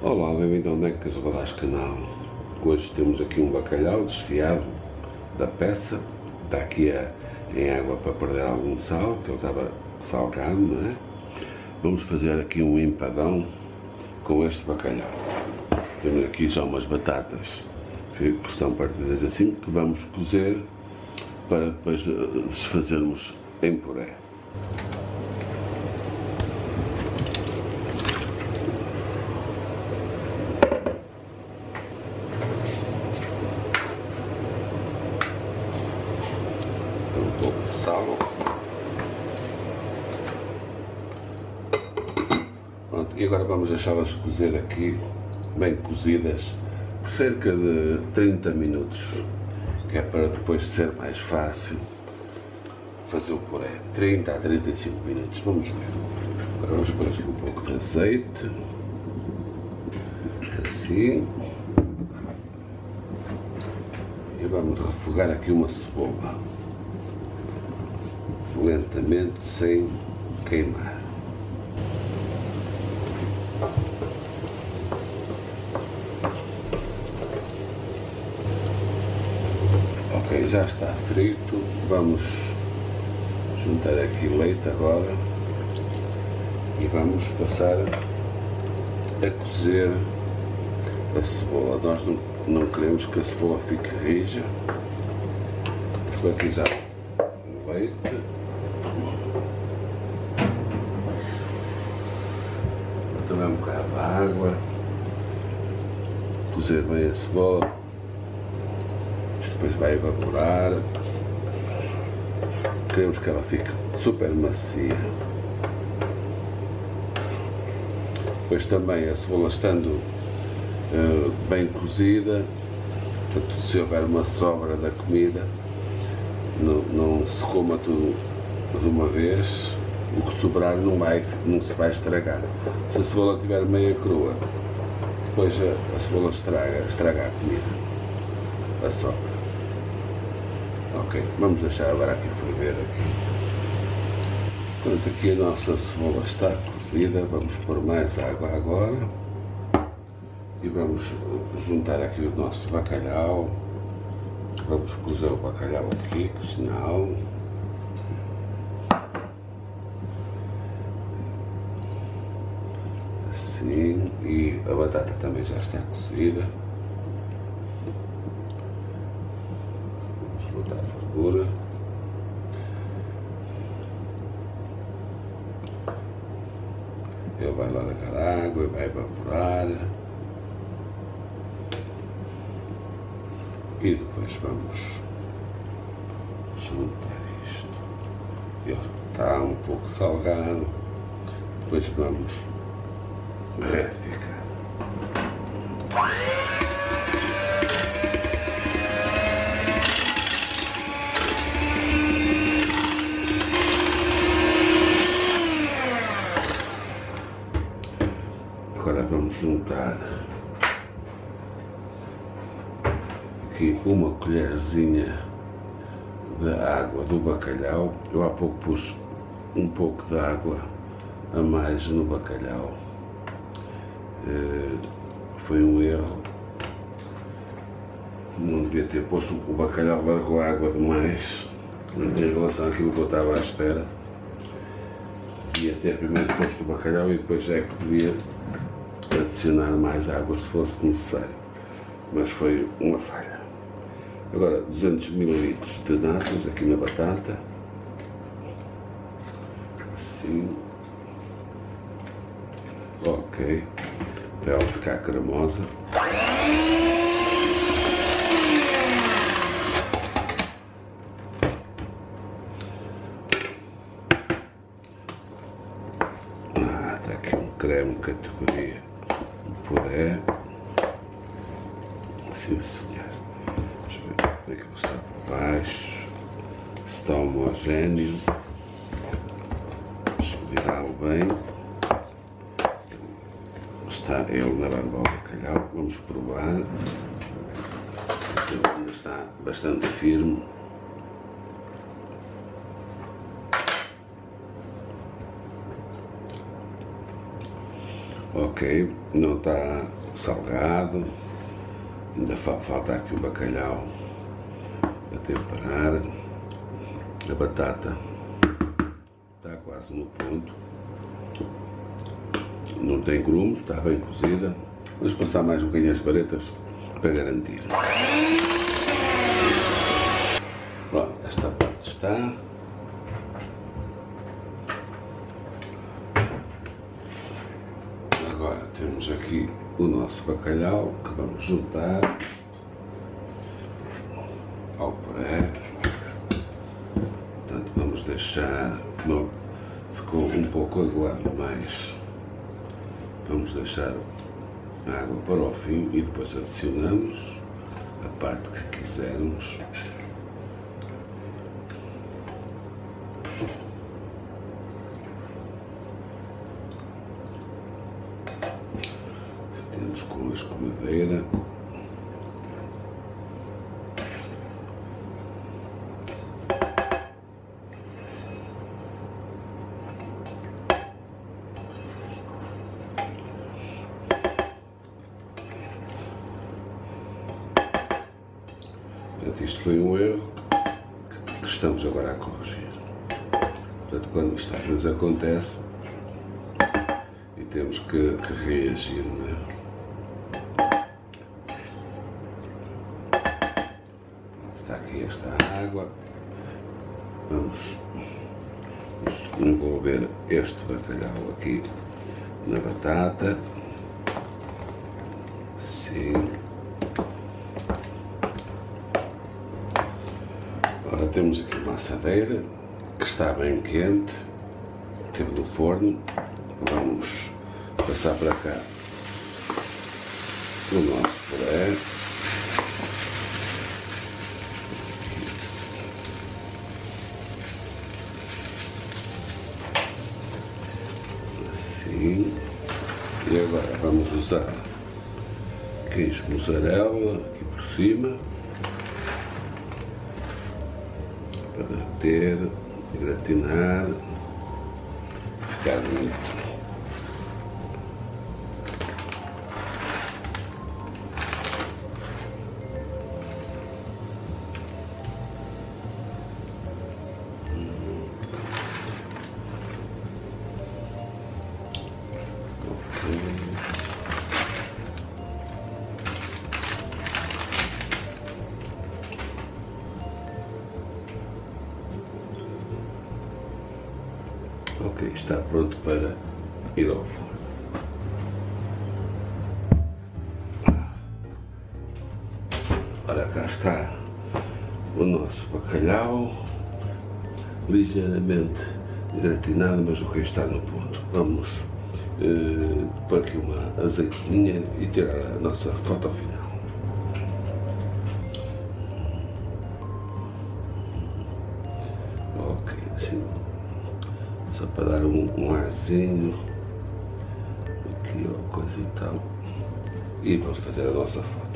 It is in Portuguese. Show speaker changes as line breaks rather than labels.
Olá, bem-vindo ao Necas Rodás Canal. Hoje temos aqui um bacalhau desfiado da peça. Está aqui a, em água para perder algum sal, que ele estava salgado, não é? Vamos fazer aqui um empadão com este bacalhau. Temos aqui já umas batatas que estão partidas assim, que vamos cozer para depois eh, desfazermos em puré. um pouco de sal. Pronto, e agora vamos deixá-las cozer aqui, bem cozidas, por cerca de 30 minutos, que é para depois ser mais fácil fazer o puré. 30 a 35 minutos, vamos ver. Agora vamos pôr aqui um pouco de azeite, assim. E vamos refogar aqui uma cebola lentamente sem queimar. Ok, já está frito. Vamos juntar aqui leite agora e vamos passar a cozer a cebola. Nós não, não queremos que a cebola fique rija. Vou aqui já o leite. também um bocado de água, cozer bem a cebola, depois vai evaporar, queremos que ela fique super macia. Depois também a cebola estando uh, bem cozida, portanto se houver uma sobra da comida, não, não se coma tudo de uma vez, o que sobrar não, vai, não se vai estragar. Se a cebola estiver meia crua, depois a, a cebola estraga, estraga a comida, a sopa. Ok, vamos deixar agora aqui ferver aqui. Portanto, aqui a nossa cebola está cozida, vamos pôr mais água agora e vamos juntar aqui o nosso bacalhau. Vamos cozer o bacalhau aqui, sinal. assim e a batata também já está cozida. Vamos botar a fervura. Ele vai largar água e vai evaporar. E depois vamos juntar isto. Ele está um pouco salgado. Depois vamos retificar. Uma colherzinha da água do bacalhau. Eu há pouco pus um pouco de água a mais no bacalhau. Uh, foi um erro. Não devia ter posto o bacalhau, largou água demais em relação àquilo que eu estava à espera. Devia ter primeiro posto o bacalhau e depois é que devia adicionar mais água se fosse necessário. Mas foi uma falha. Agora 200 ml de natas aqui na batata. Assim. Ok. Para ela ficar cremosa. Ah, está aqui um creme categoria puré. Sim, senhor. Ver é ele está baixo. Está homogéneo. Virá-lo bem. Está ele na barba ao bacalhau. Vamos provar. Ele ainda está bastante firme. Ok, não está salgado. Ainda falta aqui o bacalhau a temperar. A batata está quase no ponto. Não tem grumos, está bem cozida. Vamos passar mais um bocadinho as varetas para garantir. Pronto, esta parte está. Agora temos aqui o nosso bacalhau que vamos juntar ao puré. Portanto, vamos ficou um pouco aguado, mas vamos deixar a água para o fim e depois adicionamos a parte que quisermos. Temos com a escumadeira. Portanto, isto foi um erro que estamos agora a corrigir. Portanto, quando isto às vezes acontece e temos que, que reagir, é? Está aqui esta água. Vamos envolver este bacalhau aqui na batata. Sim. Temos aqui uma assadeira que está bem quente, teve do forno. Vamos passar para cá o nosso puré. Assim. E agora vamos usar queijo mussarela aqui por cima. Derreter, gratinar, ficar bonito. Ok, está pronto para ir ao forno. Ora, cá está o nosso bacalhau, ligeiramente gratinado, mas o que está no ponto. Vamos eh, pôr aqui uma azeitinha e tirar a nossa foto final. Ok, assim só para dar um, um arzinho aqui, ó, coisa e tal. E vamos fazer a nossa foto.